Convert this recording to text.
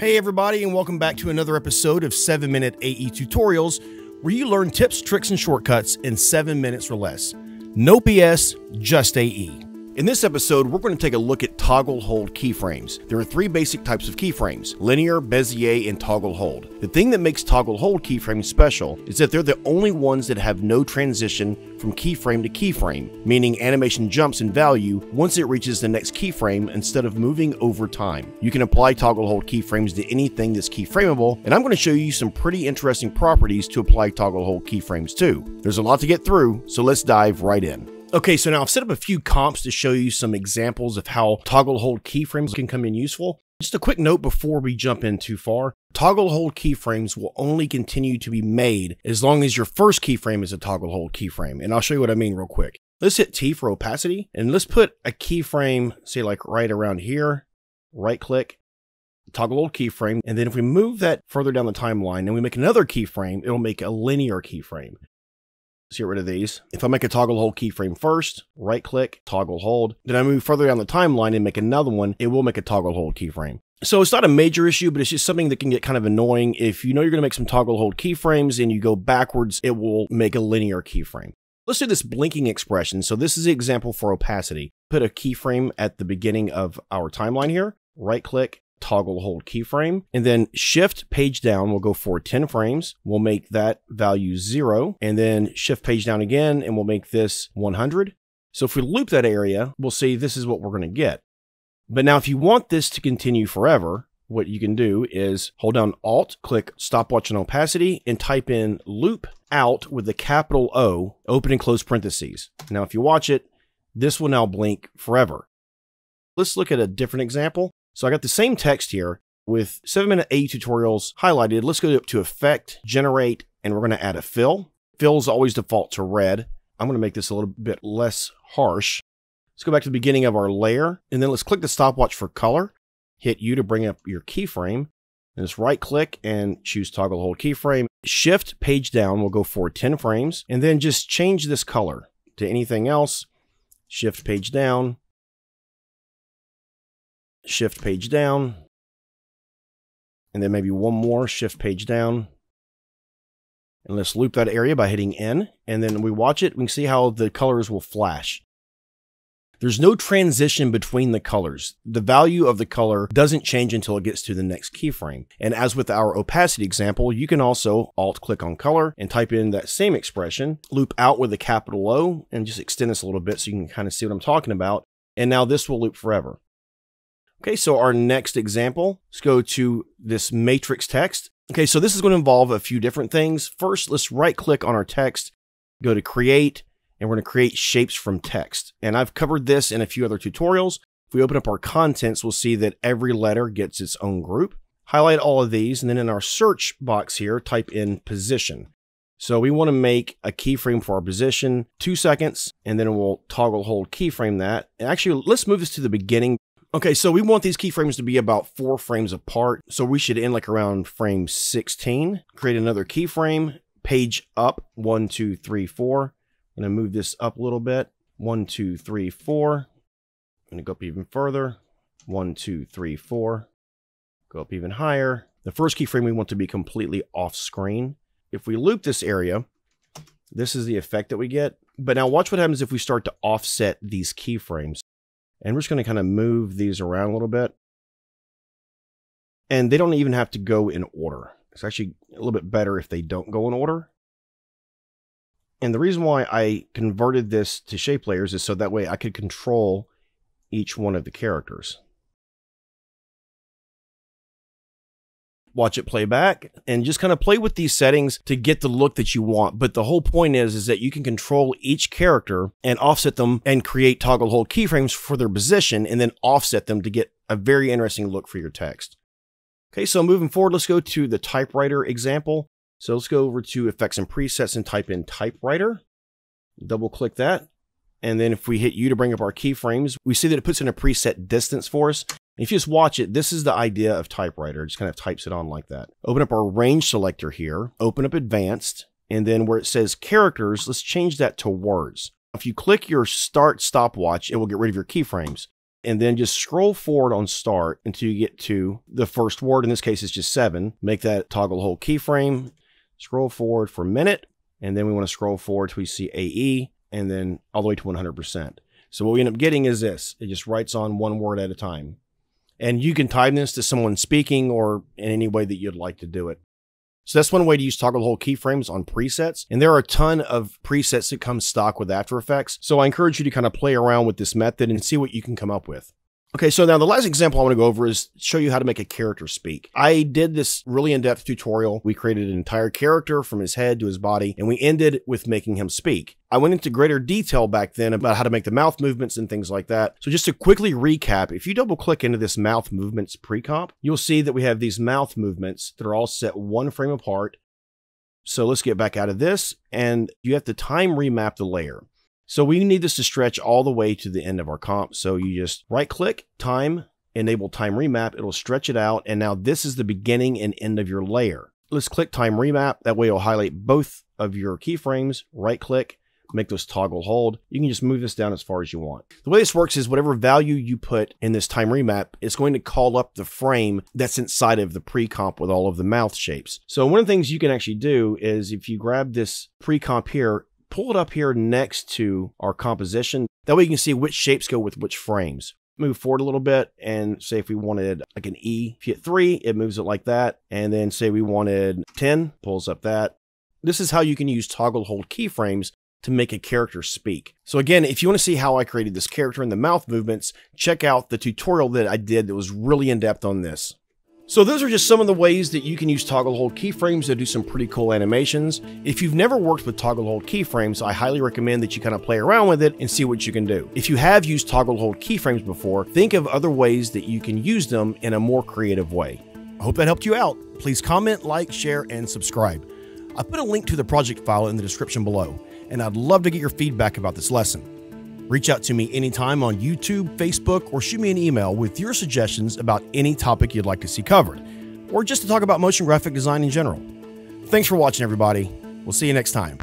Hey everybody and welcome back to another episode of 7 Minute AE Tutorials where you learn tips, tricks, and shortcuts in 7 minutes or less. No BS, just AE. In this episode, we're going to take a look at toggle hold keyframes. There are three basic types of keyframes, linear, Bezier, and toggle hold. The thing that makes toggle hold keyframes special is that they're the only ones that have no transition from keyframe to keyframe, meaning animation jumps in value once it reaches the next keyframe instead of moving over time. You can apply toggle hold keyframes to anything that's keyframeable, and I'm going to show you some pretty interesting properties to apply toggle hold keyframes to. There's a lot to get through, so let's dive right in. Okay, so now I've set up a few comps to show you some examples of how toggle hold keyframes can come in useful. Just a quick note before we jump in too far. Toggle hold keyframes will only continue to be made as long as your first keyframe is a toggle hold keyframe. And I'll show you what I mean real quick. Let's hit T for opacity and let's put a keyframe, say like right around here, right click, toggle hold keyframe. And then if we move that further down the timeline and we make another keyframe, it'll make a linear keyframe. Let's get rid of these. If I make a toggle hold keyframe first, right click, toggle hold, then I move further down the timeline and make another one, it will make a toggle hold keyframe. So it's not a major issue, but it's just something that can get kind of annoying. If you know you're going to make some toggle hold keyframes and you go backwards, it will make a linear keyframe. Let's do this blinking expression. So this is the example for opacity. Put a keyframe at the beginning of our timeline here, right click, toggle hold keyframe and then shift page down will go for 10 frames. We'll make that value zero and then shift page down again and we'll make this 100 so if we loop that area we'll see this is what we're going to get. But now if you want this to continue forever what you can do is hold down alt click stopwatch and opacity and type in loop out with the capital O open and close parentheses. Now if you watch it this will now blink forever. Let's look at a different example so I got the same text here with 7 minute AE tutorials highlighted. Let's go up to effect, generate, and we're going to add a fill. Fills always default to red. I'm going to make this a little bit less harsh. Let's go back to the beginning of our layer and then let's click the stopwatch for color. Hit U to bring up your keyframe. And just right click and choose toggle hold keyframe. Shift page down will go for 10 frames and then just change this color to anything else. Shift page down shift page down, and then maybe one more shift page down. And let's loop that area by hitting N, and then we watch it, we can see how the colors will flash. There's no transition between the colors. The value of the color doesn't change until it gets to the next keyframe. And as with our opacity example, you can also alt click on color and type in that same expression, loop out with a capital O, and just extend this a little bit so you can kind of see what I'm talking about. And now this will loop forever. Okay, so our next example, let's go to this matrix text. Okay, so this is going to involve a few different things. First, let's right click on our text, go to create, and we're going to create shapes from text. And I've covered this in a few other tutorials. If we open up our contents, we'll see that every letter gets its own group. Highlight all of these, and then in our search box here, type in position. So we want to make a keyframe for our position, two seconds, and then we'll toggle hold keyframe that. And actually, let's move this to the beginning Okay, so we want these keyframes to be about four frames apart. So we should end like around frame 16. Create another keyframe, page up, one, two, three, four. I'm gonna move this up a little bit. One, two, three, four. I'm gonna go up even further. One, two, three, four. Go up even higher. The first keyframe we want to be completely off screen. If we loop this area, this is the effect that we get. But now watch what happens if we start to offset these keyframes. And we're just going to kind of move these around a little bit. And they don't even have to go in order. It's actually a little bit better if they don't go in order. And the reason why I converted this to shape layers is so that way I could control each one of the characters. Watch it playback and just kind of play with these settings to get the look that you want. But the whole point is, is that you can control each character and offset them and create toggle hold keyframes for their position and then offset them to get a very interesting look for your text. Okay, so moving forward, let's go to the typewriter example. So let's go over to effects and presets and type in typewriter. Double click that. And then if we hit U to bring up our keyframes, we see that it puts in a preset distance for us. If you just watch it, this is the idea of typewriter. It just kind of types it on like that. Open up our range selector here, open up advanced, And then where it says characters, let's change that to words. If you click your start stopwatch, it will get rid of your keyframes. And then just scroll forward on start until you get to the first word. In this case, it's just seven. Make that toggle hold keyframe. Scroll forward for a minute. And then we want to scroll forward till we see AE and then all the way to 100%. So what we end up getting is this. It just writes on one word at a time. And you can time this to someone speaking or in any way that you'd like to do it. So that's one way to use toggle hold keyframes on presets. And there are a ton of presets that come stock with After Effects. So I encourage you to kind of play around with this method and see what you can come up with. Okay, so now the last example I want to go over is show you how to make a character speak. I did this really in-depth tutorial. We created an entire character from his head to his body, and we ended with making him speak. I went into greater detail back then about how to make the mouth movements and things like that. So just to quickly recap, if you double click into this mouth movements pre-comp, you'll see that we have these mouth movements that are all set one frame apart. So let's get back out of this, and you have to time remap the layer. So we need this to stretch all the way to the end of our comp. So you just right click, time, enable time remap. It'll stretch it out. And now this is the beginning and end of your layer. Let's click time remap. That way it'll highlight both of your keyframes. Right click, make those toggle hold. You can just move this down as far as you want. The way this works is whatever value you put in this time remap, it's going to call up the frame that's inside of the pre-comp with all of the mouth shapes. So one of the things you can actually do is if you grab this pre-comp here, pull it up here next to our composition. That way you can see which shapes go with which frames. Move forward a little bit and say if we wanted like an E, if you hit three, it moves it like that. And then say we wanted 10, pulls up that. This is how you can use toggle hold keyframes to make a character speak. So again, if you want to see how I created this character and the mouth movements, check out the tutorial that I did that was really in depth on this. So those are just some of the ways that you can use toggle hold keyframes to do some pretty cool animations. If you've never worked with toggle hold keyframes, I highly recommend that you kind of play around with it and see what you can do. If you have used toggle hold keyframes before, think of other ways that you can use them in a more creative way. I hope that helped you out. Please comment, like, share, and subscribe. I put a link to the project file in the description below, and I'd love to get your feedback about this lesson. Reach out to me anytime on YouTube, Facebook, or shoot me an email with your suggestions about any topic you'd like to see covered, or just to talk about motion graphic design in general. Thanks for watching, everybody. We'll see you next time.